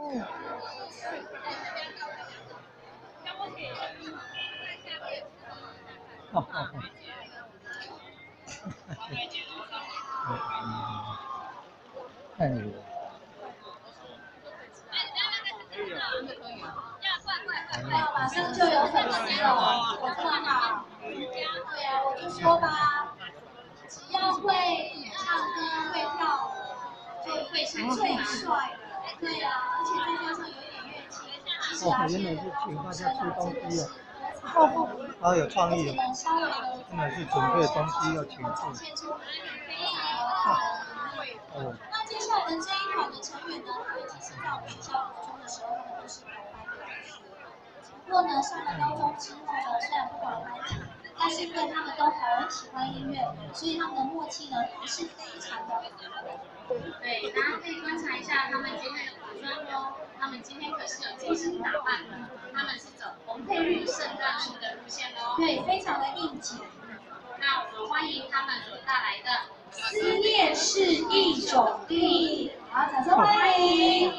嗯。哦哦哦。看你。马上就有粉丝了，我这么好。对呀，我就说吧，只要会唱歌会跳舞，就会是最帅的。对呀，而且再加上有一点乐器，其实啊，原来是请大家吃东西哦。好有创意哦。真的是准备东西要请客。哦。那接下来的这一团的成员呢，他们其实在我们学校高中的时候，他们都是白班的老师。不过呢，上了高中之后呢，虽然不是因为他们都很喜欢音乐，所以他们的默契呢还是非常的好。对，大家可以观察一下他们今天的服装哦，他们今天可是有精心打扮的，他们是走红配绿圣诞树的路线哦。对，非常的应景。那我们欢迎他们所带来的《思念是一种病》，好，掌声欢迎。